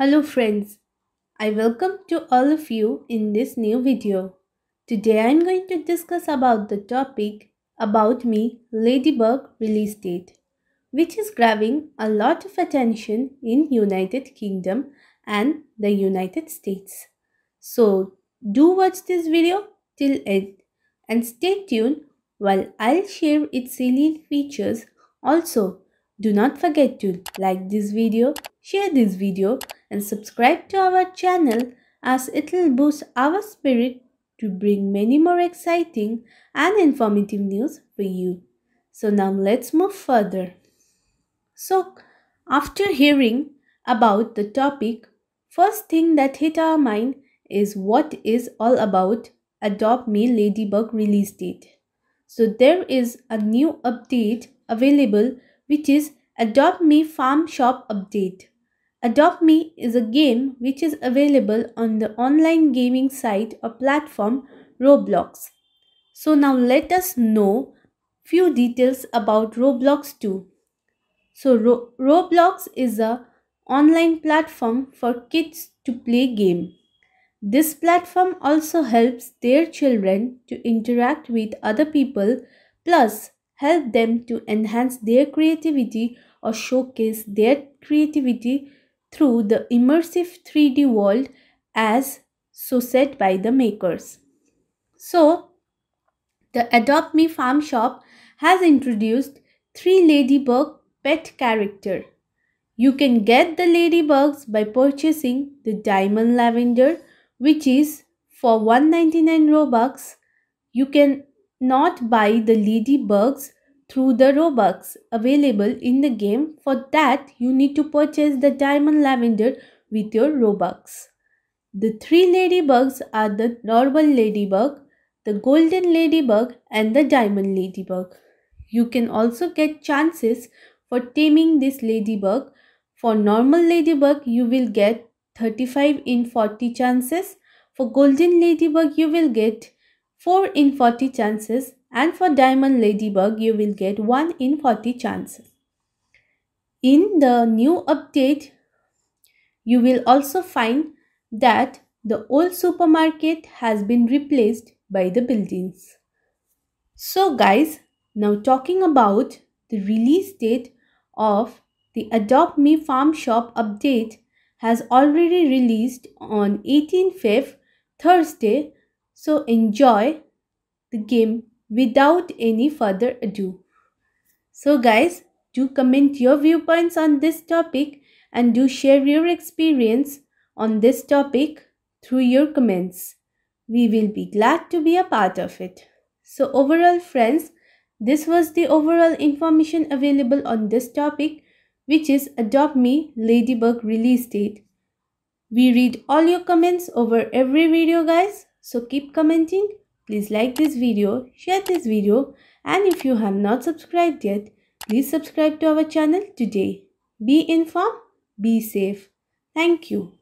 Hello friends, I welcome to all of you in this new video. Today I am going to discuss about the topic Adopt Me Ladybug release date which is grabbing a lot of attention in United Kingdom and the United States. So do watch this video till end and stay tuned while I'll share its salient features. Also, do not forget to like this video, share this video and subscribe to our channel as it will boost our spirit to bring many more exciting and informative news for you. So now let's move further. So after hearing about the topic, first thing that hit our mind is what is all about Adopt Me Ladybug release date. So there is a new update available which is Adopt Me Farm Shop update. Adopt Me is a game which is available on the online gaming site or platform Roblox. So now let us know few details about Roblox too. So Ro Roblox is a online platform for kids to play game. This platform also helps their children to interact with other people plus help them to enhance their creativity or showcase their creativity through the immersive 3D world as so set by the makers. So, the Adopt Me Farm Shop has introduced three ladybug pet character. You can get the ladybugs by purchasing the diamond lavender which is for 199 robux. You can not buy the ladybugs through the Robux available in the game. For that, you need to purchase the Diamond Lavender with your Robux. The three ladybugs are the normal ladybug, the golden ladybug and the diamond ladybug. You can also get chances for taming this ladybug. For normal ladybug, you will get 35 in 40 chances. For golden ladybug, you will get 4 in 40 chances and for diamond ladybug you will get 1 in 40 chances. In the new update you will also find that the old supermarket has been replaced by the buildings. So guys now talking about the release date of the Adopt Me Farm Shop update has already released on 18 Feb Thursday so enjoy the game without any further ado. So guys, do comment your viewpoints on this topic and do share your experience on this topic through your comments. We will be glad to be a part of it. So overall friends, this was the overall information available on this topic which is Adopt Me Ladybug release date. We read all your comments over every video guys. So keep commenting Please like this video, share this video and if you have not subscribed yet, please subscribe to our channel today. Be informed, be safe. Thank you.